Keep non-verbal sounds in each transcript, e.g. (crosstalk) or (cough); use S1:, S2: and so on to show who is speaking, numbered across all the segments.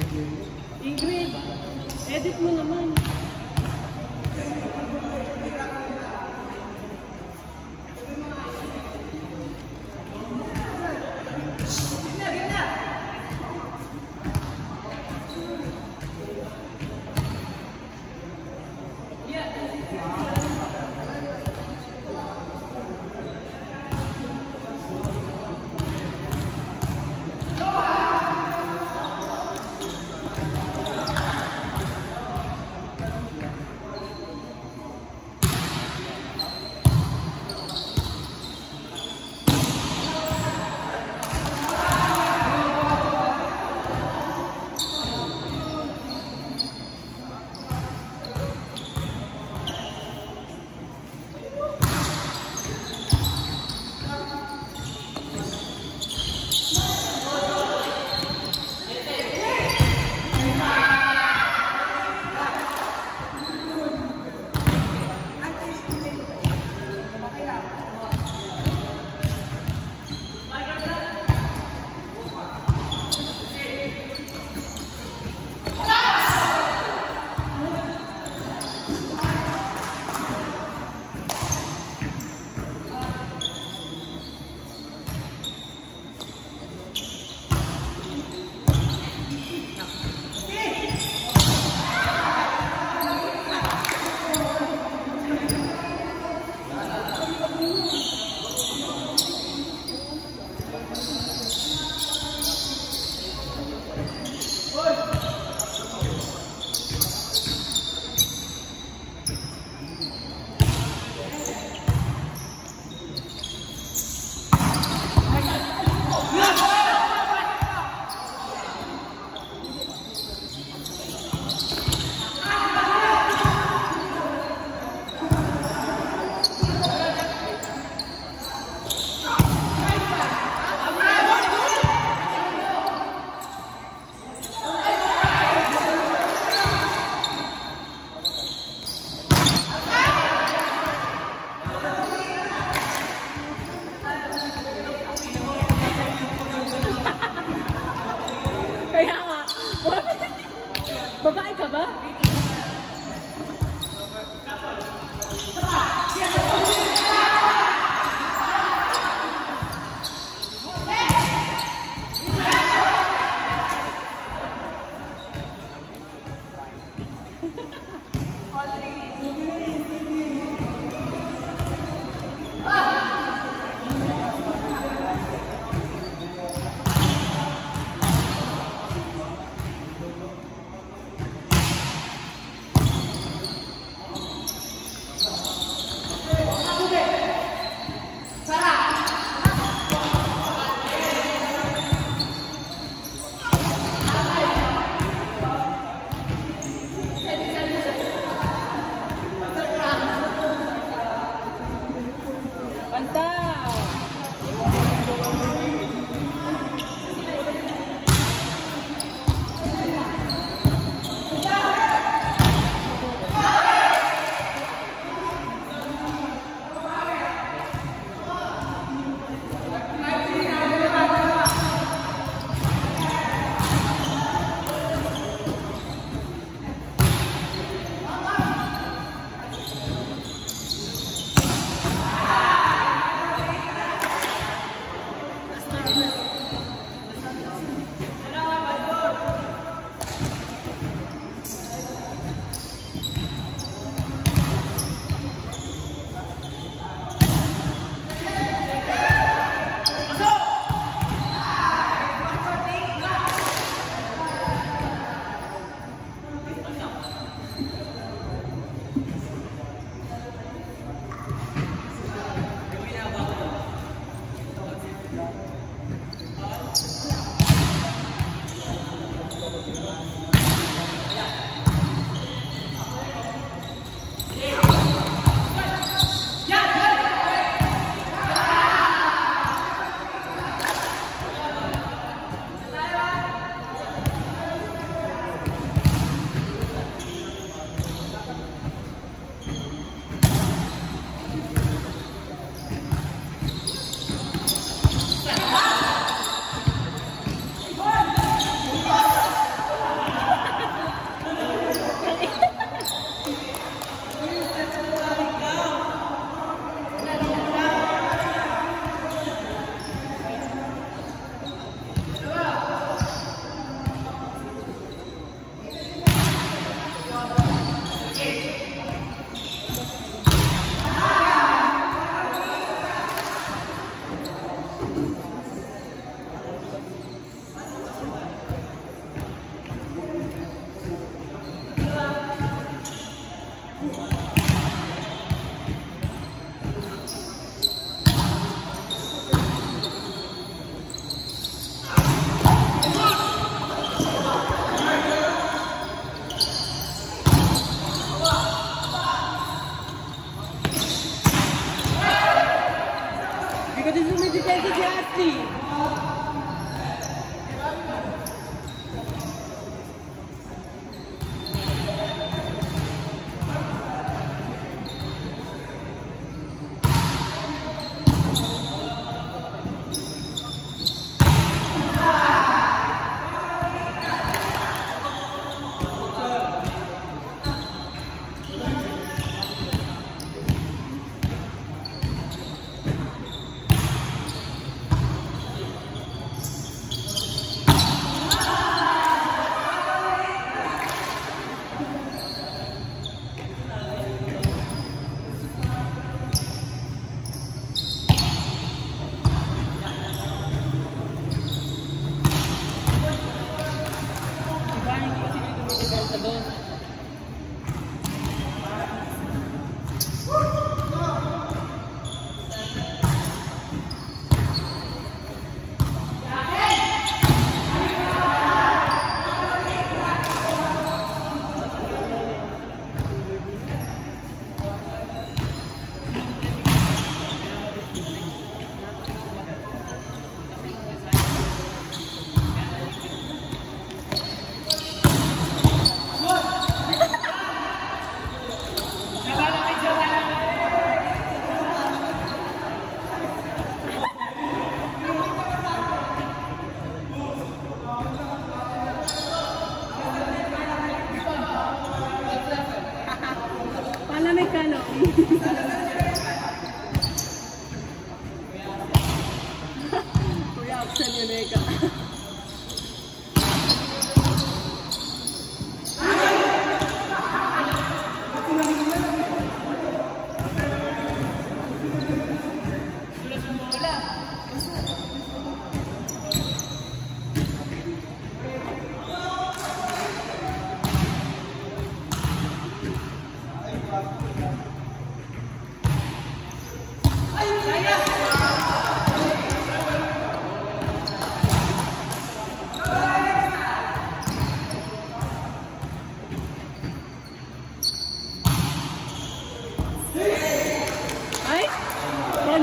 S1: Ingrid, edit mo naman.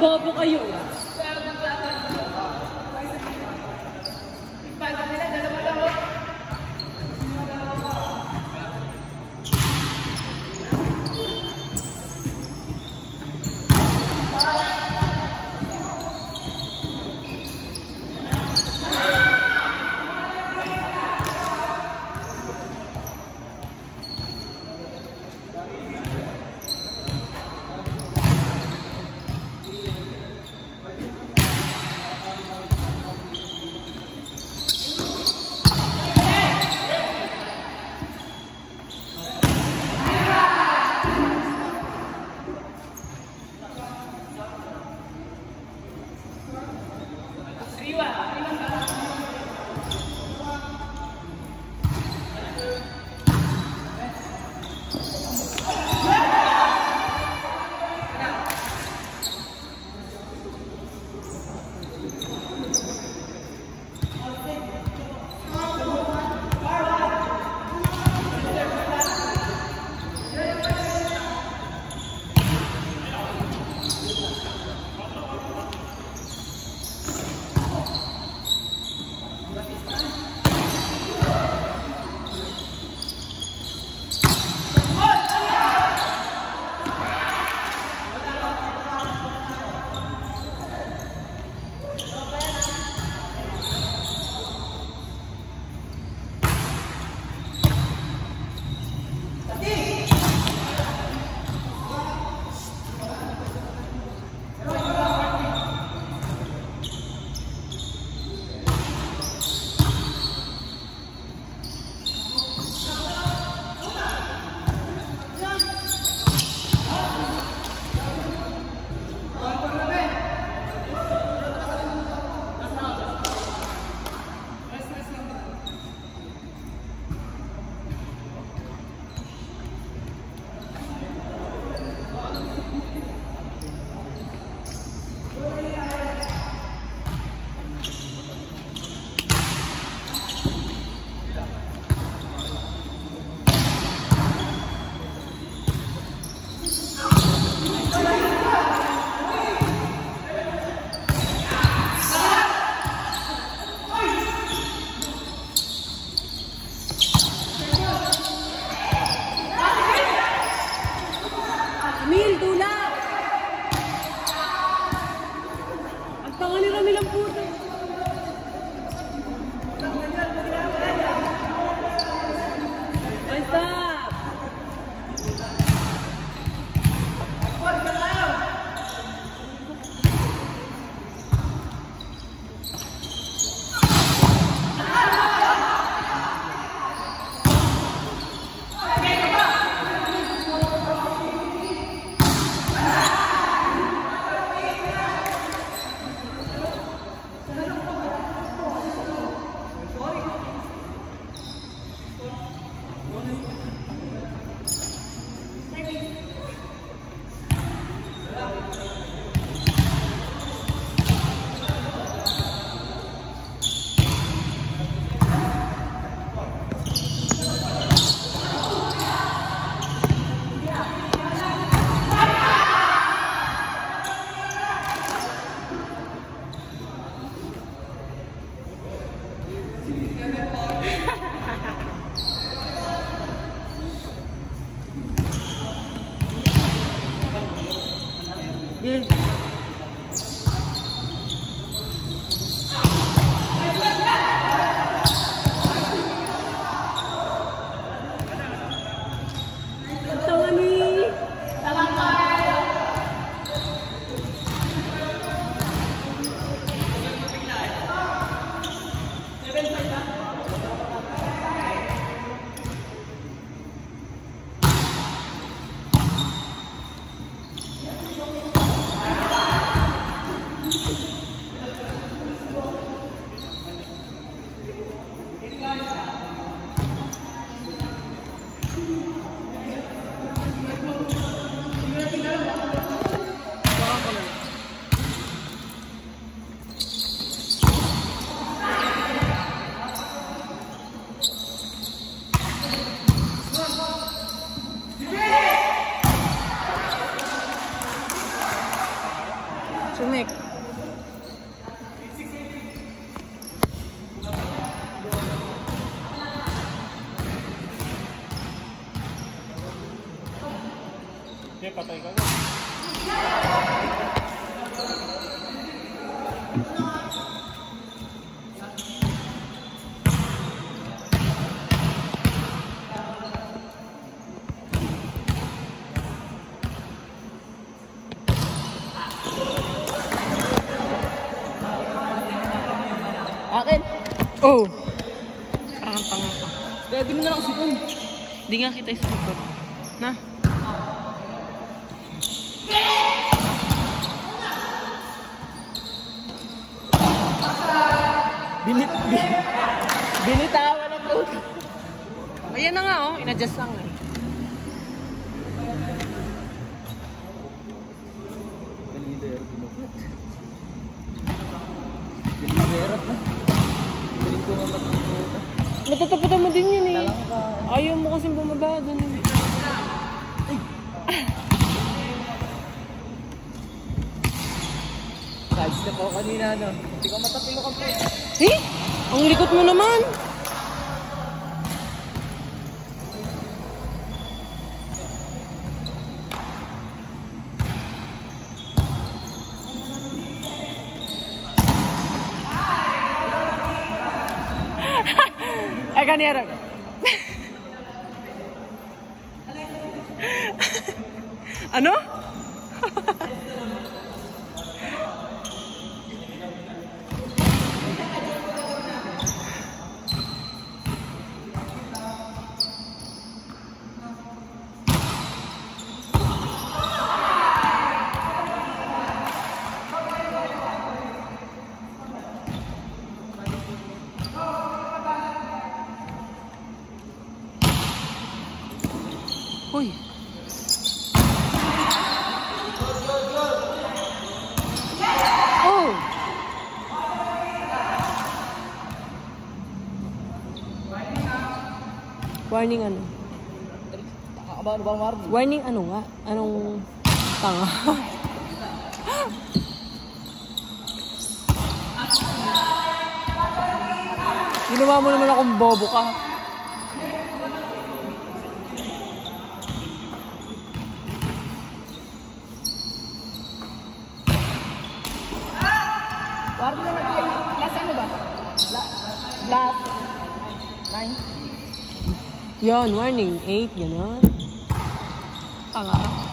S1: Bobo kayo.
S2: Patay ka.
S1: Akin.
S3: Oh!
S1: Parang tanga ka.
S3: Gagi mo na lang si Kun.
S1: Hindi nga kita sa Ayan na nga oh. Inadjust lang eh.
S3: Na.
S1: Matataputan mo din yun eh. Ayaw mo kasing bumaba doon. eh.
S3: Side step ako kanina, no? Hindi ko matapilo ka pa.
S1: Eh? Ang likot mo naman. regañaron. (laughs) ¿Ah, no? (laughs) Uy. Oh! Warning ano?
S3: Nakakabahan ba warning?
S1: Warning ano nga? Anong tanga? (laughs) Ginawa mo naman akong bobo ka.
S3: Last. Nine.
S1: Yon, warning. 8, gano'n. Tanga.